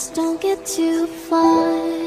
Just don't get too far,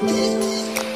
嗯。